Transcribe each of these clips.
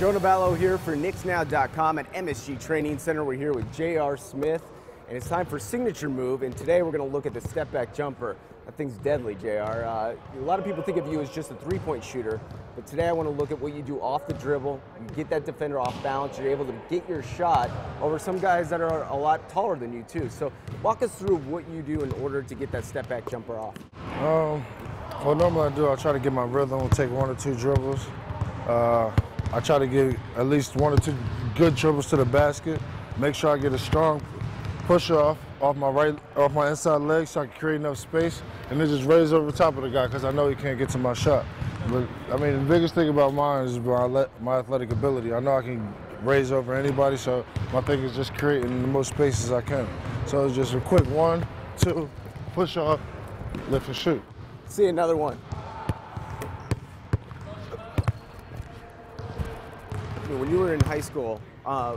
Joe Naballo here for KnicksNow.com at MSG Training Center. We're here with J.R. Smith, and it's time for signature move. And today we're going to look at the step back jumper. That thing's deadly, J.R. Uh, a lot of people think of you as just a three-point shooter, but today I want to look at what you do off the dribble. You get that defender off balance. You're able to get your shot over some guys that are a lot taller than you too. So walk us through what you do in order to get that step back jumper off. Um, well, normally I do. I try to get my rhythm. Take one or two dribbles. Uh, I try to get at least one or two good dribbles to the basket. Make sure I get a strong push off off my right, off my inside leg, so I can create enough space, and then just raise over top of the guy because I know he can't get to my shot. But I mean, the biggest thing about mine is my, my athletic ability. I know I can raise over anybody, so my thing is just creating the most spaces I can. So it's just a quick one, two, push off, lift and shoot. See another one. When you were in high school, uh,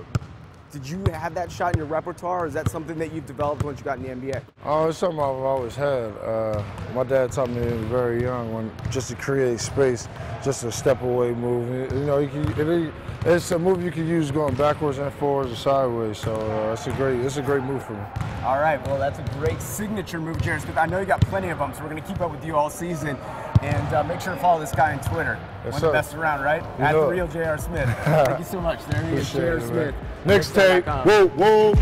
did you have that shot in your repertoire, or is that something that you've developed once you got in the NBA? Oh, it's something I've always had. Uh, my dad taught me very young when just to create space, just a step away move. You know, you can, it, it's a move you can use going backwards and forwards or sideways. So uh, it's a great, it's a great move for me. All right, well that's a great signature move, J.R. Smith. I know you got plenty of them, so we're gonna keep up with you all season. And uh, make sure to follow this guy on Twitter. Yes, One of the best around, right? You At the real J.R. Smith. Thank you so much. There he is, J.R. Smith. Next take. Whoa, whoa.